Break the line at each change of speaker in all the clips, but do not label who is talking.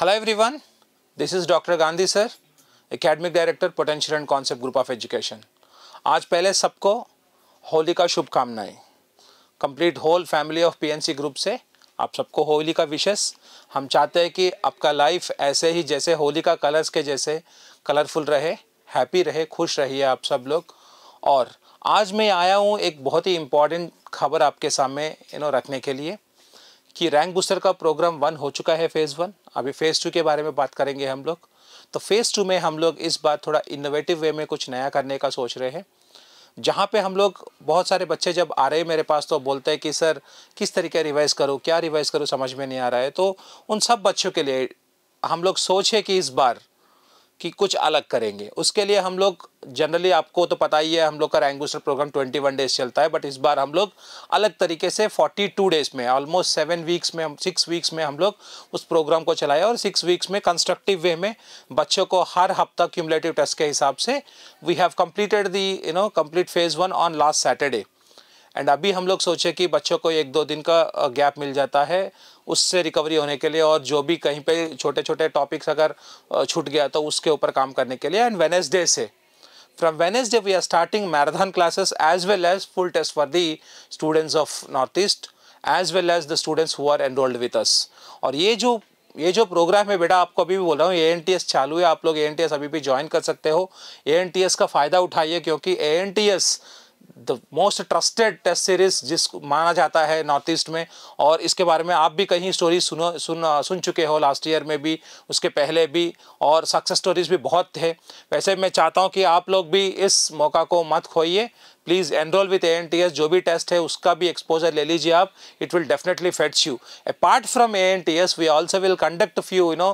Hello everyone, this is Dr. Gandhi sir, Academic Director, Potential and Concept Group of Education. आज पहले सबको होली का शुभकामनाएँ complete whole family of PNC group से आप सबको होली का विशेष हम चाहते हैं कि आपका लाइफ ऐसे ही जैसे होली का कलर्स के जैसे कलरफुल रहे हैप्पी रहे खुश रहिए आप सब लोग और आज मैं आया हूँ एक बहुत ही इंपॉर्टेंट खबर आपके सामने यू नो रखने के लिए कि रैंक बूस्टर का प्रोग्राम वन हो चुका है फ़ेज़ वन अभी फ़ेज़ टू के बारे में बात करेंगे हम लोग। तो फ़ेज़ टू में हम लोग इस बार थोड़ा इनोवेटिव वे में कुछ नया करने का सोच रहे हैं। जहाँ पे हम लोग बहुत सारे बच्चे जब आ रहे हैं मेरे पास तो बोलते हैं कि, सर, किस तरीके रिवाइज़ करूँ? क्या रिवाइज़ करूँ? समझ में नहीं आ रहा है। तो उन सब बच्चों के लिए हम लोग सोचे कि इस बार कि कुछ अलग करेंगे। उसके लिए हम लोग जनरली आपको तो पता ही है, हम लोग का रैंक बूस्टर प्रोग्राम 21 डेज़ चलता है बट इस बार हम लोग अलग तरीके से 42 डेज़ में ऑलमोस्ट सेवन वीक्स में हम सिक्स वीक्स में हम लोग उस प्रोग्राम को चलाए और सिक्स वीक्स में कंस्ट्रक्टिव वे में बच्चों को हर हफ़्ता क्यूमलेटिव टेस्ट के हिसाब से we have completed the you know complete phase one on last Saturday and अभी हम लोग सोचे कि बच्चों को एक दो दिन का गैप मिल जाता है उससे रिकवरी होने के लिए और जो भी कहीं पे छोटे छोटे टॉपिक्स अगर छूट गया तो उसके ऊपर काम करने के लिए। एंड वेनेसडे से from Wednesday we are starting marathon classes as well as full test for the students of North East as well as the students who are enrolled with us और ये जो ये जो प्रोग्राम है बेटा, आपको अभी भी बोल रहा हूँ ए चालू है, आप लोग ए एन टी एस अभी भी ज्वाइन कर सकते हो। ए एन टी एस का फ़ायदा उठाइए क्योंकि A N T S the most trusted test series जिस माना जाता है नॉर्थ ईस्ट में, और इसके बारे में आप भी कहीं स्टोरी सुनो, सुन सुन चुके हो लास्ट ईयर में भी, उसके पहले भी, और सक्सेस स्टोरीज भी बहुत थे। वैसे मैं चाहता हूँ कि आप लोग भी इस मौका को मत खोइए। प्लीज़ एनरोल विथ ए जो भी टेस्ट है, उसका भी एक्सपोजर ले लीजिए आप। It will definitely fetch you apart from A N T S we also will conduct few you know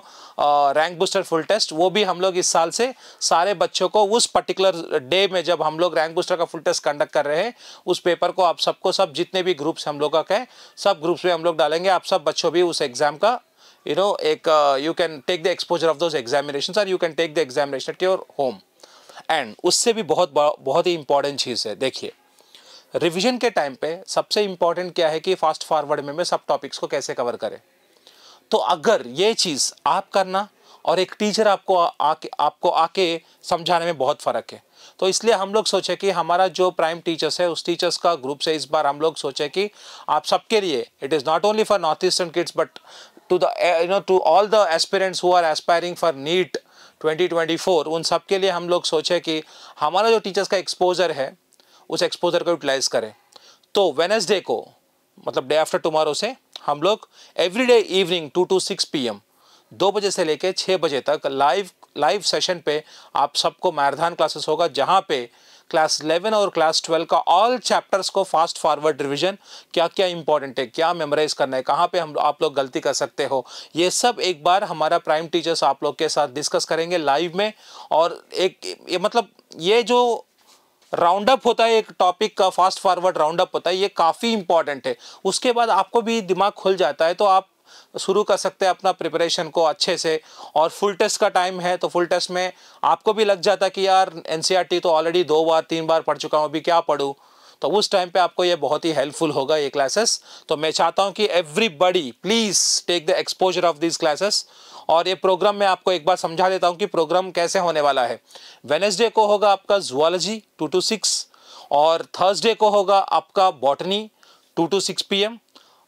rank booster full test वो भी हम लोग इस साल से सारे बच्चों को उस पर्टिकुलर डे में जब हम लोग रैंक बूस्टर का फुल टेस्ट कंडक्ट कर रहे हैं, उस पेपर को आप सबको, सब जितने भी ग्रुप्स हम लोग का कहें सब ग्रुप्स में हम लोग डालेंगे। आप सब बच्चों भी उस एग्ज़ाम का, you know, एक you can take the exposure of those examination और you can take the examination at your home and उससे भी बहुत बहुत ही इंपॉर्टेंट चीज़ है। देखिए रिवीजन के टाइम पे सबसे इंपॉर्टेंट क्या है कि फास्ट फॉरवर्ड में, मैं सब टॉपिक्स को कैसे कवर करें? तो अगर ये चीज़ आप करना और एक टीचर आपको आके आपको आके समझाने में बहुत फ़र्क है तो इसलिए हम लोग सोचे कि हमारा जो प्राइम टीचर्स है, उस टीचर्स का ग्रुप से इस बार हम लोग सोचे कि आप सबके लिए it is not only for north eastern kids but to the you know to all the aspirants who are aspiring for NEET 2024 उन सब के लिए हम लोग सोचे कि हमारा जो टीचर्स का एक्सपोजर है, उस एक्सपोजर को यूटिलाइज करें। तो वेनसडे को मतलब डे आफ्टर टुमारो से, हम लोग every day evening two to six P M दो बजे से लेकर छः बजे तक लाइव लाइव सेशन पे आप सबको मैराथन क्लासेस होगा, जहाँ पे क्लास 11 और क्लास 12 का ऑल चैप्टर्स को फास्ट फॉरवर्ड रिवीजन क्या क्या इंपॉर्टेंट है, क्या मेमोराइज करना है, कहाँ पे हम आप लोग गलती कर सकते हो? ये सब एक बार हमारा प्राइम टीचर्स आप लोग के साथ डिस्कस करेंगे लाइव में और एक, ये मतलब ये जो राउंड अप होता है, एक टॉपिक का फास्ट फॉरवर्ड राउंड अप होता है, ये काफ़ी इंपॉर्टेंट है। उसके बाद आपको भी दिमाग खुल जाता है तो आप शुरू कर सकते हैं अपना प्रिपरेशन को अच्छे से। और फुल टेस्ट का टाइम है तो फुल टेस्ट में आपको भी लग जाता कि यार एन e तो ऑलरेडी दो बार, तीन बार पढ़ चुका हूँ, अभी क्या पढ़ूँ? तो उस टाइम पे आपको ये बहुत ही हेल्पफुल होगा ये क्लासेस तो मैं चाहता हूँ कि everybody please take the exposure of this classes और ये प्रोग्राम मैं आपको एक बार समझा देता हूँ कि प्रोग्राम कैसे होने वाला है। वेनेसडे को होगा आपका जुआलॉजी टू टू सिक्स और थर्सडे को होगा आपका botany two to six P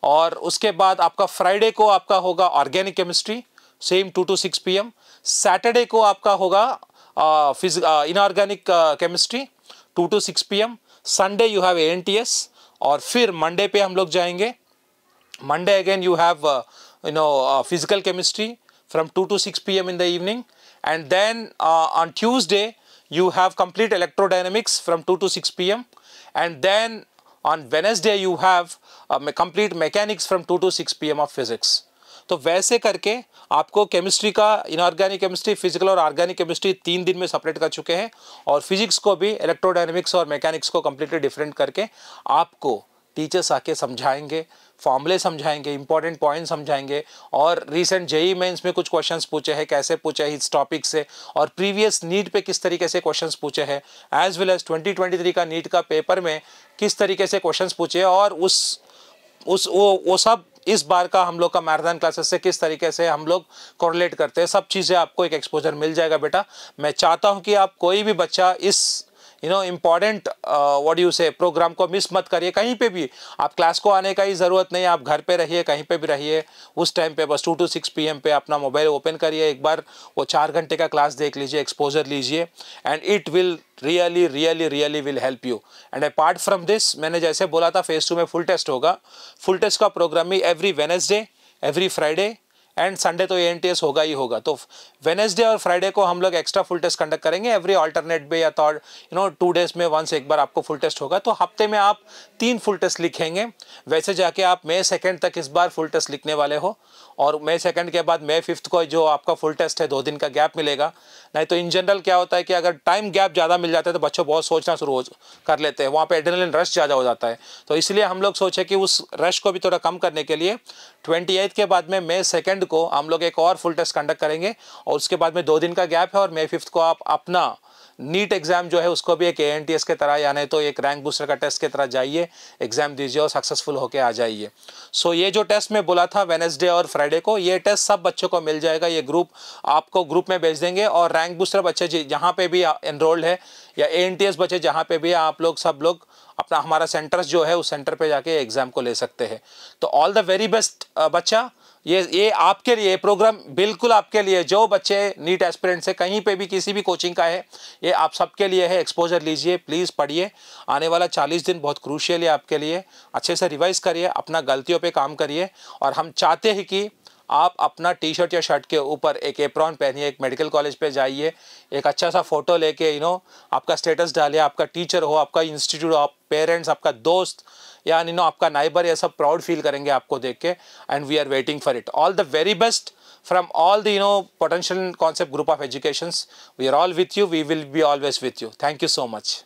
और उसके बाद आपका फ्राइडे को आपका होगा organic chemistry same two to six P Saturday को आपका होगा inorganic chemistry two to six PM Sunday you have a और फिर मंडे पे हम लोग जाएँगे Monday again you have you know physical chemistry 2 to 6 p.m. in the evening and then uh, on Tuesday you have complete electrodynamics from 2 to 6 p.m. and then on Wednesday you have complete mechanics from 2 to 6 p.m. of physics. तो वैसे करके आपको chemistry का inorganic chemistry physical और organic chemistry तीन दिन में separate कर चुके हैं और फिजिक्स को भी इलेक्ट्रोडाइनमिक्स और मैकेनिक्स को कम्प्लीटली डिफरेंट करके आपको टीचर्स आके समझाएँगे फॉर्मूले समझाएँगे इंपॉर्टेंट पॉइंट समझाएँगे और रिसेंट जेई मेंस में कुछ क्वेश्चंस पूछे हैं, कैसे पूछे हैं इस टॉपिक से और प्रीवियस नीट पे किस तरीके से क्वेश्चंस पूछे हैं एज वेल एज 2023 का नीट का पेपर में किस तरीके से क्वेश्चंस पूछे और उस उस, वो वो सब इस बार का हम लोग का मैराथन क्लासेस से किस तरीके से हम लोग कोरिलेट करते हैं, सब चीज़ें आपको एक एक्सपोजर मिल जाएगा बेटा। मैं चाहता हूँ कि आप कोई भी बच्चा इस you know important what you say programme को मिस मत करिए। कहीं पे भी आप क्लास को आने का ही ज़रूरत नहीं, आप घर पे रहिए, कहीं पे भी रहिए। उस टाइम पे बस टू टू सिक्स पी पे अपना मोबाइल ओपन करिए। एक बार वो चार घंटे का क्लास देख लीजिए एक्सपोजर लीजिए and it will really really really will help you and apart from this मैंने जैसे बोला था फ़ेज़ टू में फुल टेस्ट होगा। फुल टेस्ट का प्रोग्राम भी every Wednesday every Friday and Sunday तो ए होगा ही होगा। तो वेनेसडे और फ्राइडे को हम लोग एक्स्ट्रा फुल टेस्ट कंडक्ट करेंगे। एवरी ऑल्टरनेट डे या third you know two days में वंस एक बार आपको फुल टेस्ट होगा। तो हफ़्ते में आप तीन फुल टेस्ट लिखेंगे। वैसे जाके आप मई सेकेंड तक इस बार फुल टेस्ट लिखने वाले हो। और मई सेकंड के बाद मई फिफ्थ को जो आपका फुल टेस्ट है, दो दिन का गैप मिलेगा। नहीं तो इन जनरल क्या होता है कि अगर टाइम गैप ज़्यादा मिल जाता है तो बच्चों बहुत सोचना शुरू हो कर लेते हैं। वहाँ पे एड्रेनलिन रश ज़्यादा हो जाता है। तो इसलिए हम लोग सोचे कि उस रश को भी थोड़ा कम करने के लिए ट्वेंटी के बाद में मई सेकेंड को हम लोग एक और फुल टेस्ट कंडक्ट करेंगे और उसके बाद में दो दिन का गैप है और मई फिफ्थ को आप अपना नीट एग्ज़ाम जो है, उसको भी एक ए के तरह, या नहीं तो एक रैंक बूस्टर का टेस्ट की तरह जाइए, एग्ज़ाम दीजिए और सक्सेसफुल होकर आ जाइए। सो ये जो टेस्ट मैं बोला था वेनेसडे और फ्राइडे को, ये टेस्ट सब बच्चों को मिल जाएगा, ये ग्रुप आपको ग्रुप में भेज देंगे और रैंक बूस्टर बच्चे जहाँ पे भी एनरोल्ड है, या एएनटीएस बच्चे जहाँ पे भी आप लोग, सब लोग अपना हमारा सेंटर्स जो है, उस सेंटर पे जाके एग्ज़ाम को ले सकते हैं। तो ऑल द वेरी बेस्ट बच्चा। ये ये आपके लिए प्रोग्राम बिल्कुल आपके लिए, जो बच्चे नीट एस्पिरेंट से कहीं पे भी किसी भी कोचिंग का है, ये आप सबके लिए है एक्सपोजर लीजिए प्लीज़ पढ़िए। आने वाला चालीस दिन बहुत क्रूशियल है आपके लिए। अच्छे से रिवाइज करिए, अपना गलतियों पर काम करिए। और हम चाहते हैं कि आप अपना टी शर्ट या शर्ट के ऊपर एक एप्रॉन पहनिए, एक मेडिकल कॉलेज पे जाइए, एक अच्छा सा फ़ोटो लेके यू नो आपका स्टेटस डालिए, आपका टीचर हो, आपका इंस्टीट्यूट हो, आप पेरेंट्स आपका दोस्त, या यू नो आपका नाइबर ये सब प्राउड फील करेंगे आपको देख के and we are waiting for it all the very best from all the, you know, potential concept group of educations. We are all with you. We will be always with you. Thank you so much.